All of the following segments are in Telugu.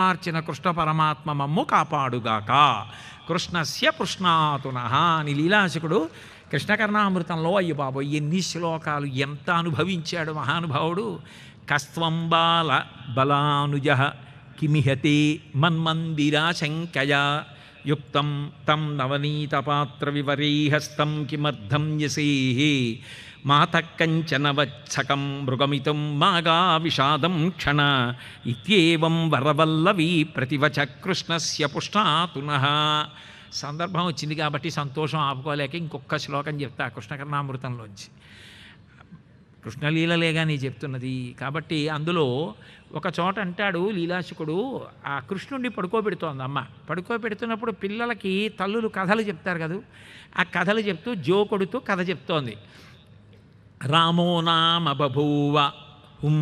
మార్చిన కృష్ణ పరమాత్మ మమ్ము కాపాడుగాక. కృష్ణస్య కృష్ణాతున అని లీలాశకుడు కృష్ణకర్ణామృతంలో అయ్యి బాబు ఎన్ని శ్లోకాలు ఎంత అనుభవించాడు మహానుభావుడు? కస్వం బాల బలానుజ కిమిహతే మన్మందిరాశంకయ యుక్తం తం నవనీతపాత్ర వివరీహస్తం కిమర్థం యసేహి. మాత కంచన వచ్చకం మృగమితం మాగా విషాదం క్షణ ఇత్యేవం వరవల్లవి ప్రతివచ కృష్ణస్య పుష్ణాతున సందర్భం వచ్చింది కాబట్టి సంతోషం ఆపుకోలేక ఇంకొక శ్లోకం చెప్తా కృష్ణకర్ణామృతంలోంచి. కృష్ణలీలలేగా నీ చెప్తున్నది. కాబట్టి అందులో ఒక చోట అంటాడు లీలాశకుడు ఆ కృష్ణుడిని పడుకోబెడుతోంది అమ్మ. పడుకోబెడుతున్నప్పుడు పిల్లలకి తల్లులు కథలు చెప్తారు కదా. ఆ కథలు చెప్తూ జో కొడుతూ కథ చెప్తోంది. రామో నామ బభూవ హుం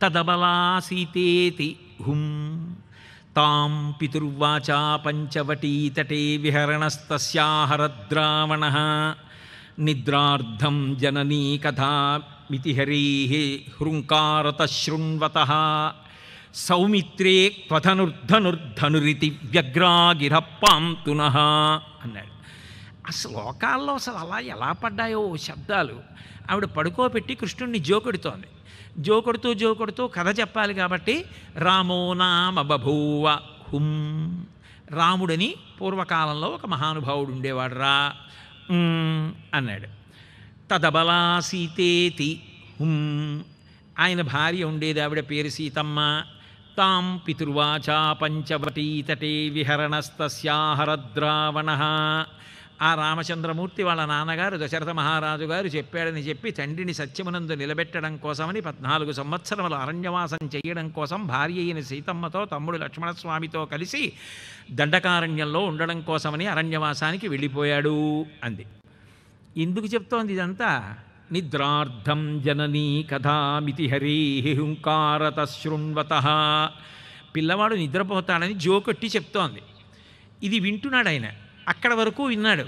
తదబలా సీతేతి హుం తాం పితుర్వాచా పంచవటీతటే విహరణస్తస్యాహరద్రావణ నిద్రార్ధం జననీ కథామితి హరీ హృంకారత శృణ్వత సౌమిత్రే త్వధనుర్ధనుర్ధనురితి వ్యగ్రాగిరప్పాంతున అన్నాడు ఆ శ్లోకాల్లో అసలు అలా ఎలా పడ్డాయో శబ్దాలు. ఆవిడ పడుకోబెట్టి కృష్ణుణ్ణి జోకొడుతోంది జోకొడుతూ జోకొడుతూ కథ చెప్పాలి కాబట్టి రామో నామ బభూవ హుం. రాముడని పూర్వకాలంలో ఒక మహానుభావుడు ఉండేవాడు రా అన్నాడు. తదబలా సీతేతి హుం. ఆయన భార్య ఉండేది ఆవిడ పేరు సీతమ్మ. తాం పితుర్వాచా పంచవటీతటే విహరణస్తస్యాహరద్రావణ. ఆ రామచంద్రమూర్తి వాళ్ళ నాన్నగారు దశరథ మహారాజు గారు చెప్పాడని చెప్పి తండ్రిని సత్యమునందు నిలబెట్టడం కోసమని పద్నాలుగు సంవత్సరములు అరణ్యవాసం చేయడం కోసం భార్య అయిన సీతమ్మతో తమ్ముడు లక్ష్మణస్వామితో కలిసి దండకారణ్యంలో ఉండడం కోసమని అరణ్యవాసానికి వెళ్ళిపోయాడు అంది. ఎందుకు చెప్తోంది ఇదంతా? నిద్రార్థం జననీ కథామితి హరీ హుంకారత శృణ్వత. పిల్లవాడు నిద్రపోతాడని జోకొట్టి చెప్తోంది. ఇది వింటున్నాడు ఆయన. అక్కడ వరకు విన్నాడు.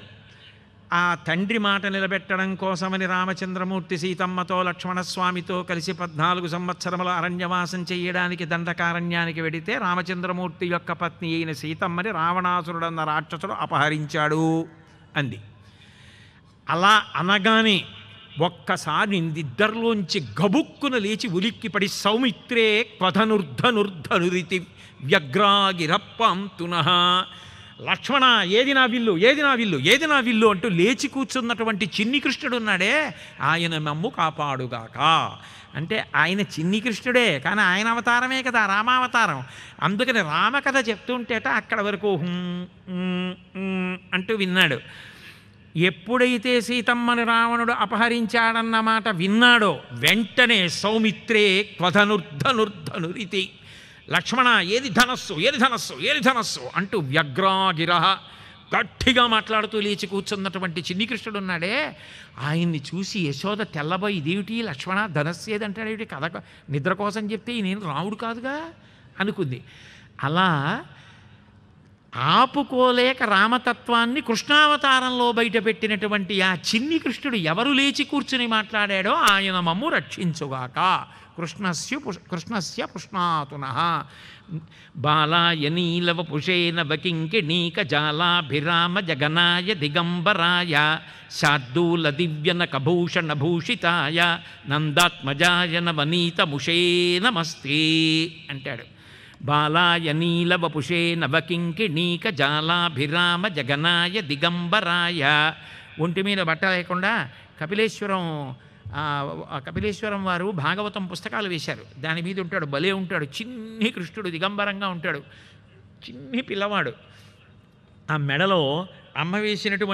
ఆ తండ్రి మాట నిలబెట్టడం కోసమని రామచంద్రమూర్తి సీతమ్మతో లక్ష్మణస్వామితో కలిసి పద్నాలుగు సంవత్సరముల అరణ్యవాసం చేయడానికి దండకారణ్యానికి వెడితే రామచంద్రమూర్తి యొక్క పత్ని అయిన సీతమ్మని రావణాసురుడన్న రాక్షసుడు అపహరించాడు అంది. అలా అనగానే ఒక్కసారి నిద్దర్లోంచి గబుక్కున లేచి ఉలిక్కిపడి సౌమిత్రే క్వధనుర్ధనుర్ధనురితి వ్యగ్రాగిరప్పాంతున లక్ష్మణ ఏది నా విల్లు ఏది నా విల్లు ఏది నా విల్లు అంటూ లేచి కూర్చున్నటువంటి చిన్ని కృష్ణుడు ఉన్నాడే ఆయన మమ్ము కాపాడుగాక. అంటే ఆయన చిన్ని కృష్ణుడే కానీ ఆయన అవతారమే కదా రామావతారం. అందుకని రామకథ చెప్తుంటేట అక్కడ వరకు అంటూ విన్నాడు. ఎప్పుడైతే సీతమ్మని రావణుడు అపహరించాడన్నమాట విన్నాడో వెంటనే సౌమిత్రే క్వధనుర్ధనుర్ధనురితి లక్ష్మణ ఏది ధనస్సు ఏది ధనస్సు ఏది ధనస్సు అంటూ వ్యగ్రాగిర గట్టిగా మాట్లాడుతూ లేచి కూర్చున్నటువంటి చిన్ని కృష్ణుడు ఉన్నాడే. ఆయన్ని చూసి యశోద తెల్లబోయి ఇదేమిటి లక్ష్మణ ధనస్సు ఏదంటాడేమిటి కథ నిద్ర కోసం చెప్తే నేను రాముడు కాదుగా? అనుకుంది. అలా ఆపుకోలేక రామతత్వాన్ని కృష్ణావతారంలో బయటపెట్టినటువంటి ఆ చిన్ని కృష్ణుడు ఎవరు లేచి కూర్చుని మాట్లాడాడో ఆయన మమ్ము రక్షించుగాక. కృష్ణస్య పుష్- కృష్ణస్య పుష్ణాతున. బాలాయ నీలవ పుషేన వకింకిణీక జాలాభిరామ జగనాయ దిగంబరాయ శార్దూల దివ్యన కభూషణ భూషితాయ నందాత్మజాయ నవనీతముషే నమస్తే అంటాడు. బాలాయ నీలవపుషే నవకింకిణీక జాలాభిరామ జగనాయ దిగంబరాయ. ఒంటి మీద బట్ట లేకుండా కపిలేశ్వరం కపిలేశ్వరం వారు భాగవతం పుస్తకాలు వేశారు. దాని మీద ఉంటాడు భలే ఉంటాడు చిన్ని కృష్ణుడు దిగంబరంగా ఉంటాడు. చిన్ని పిల్లవాడు. ఆ మెడలో అమ్మ వేసినటువంటి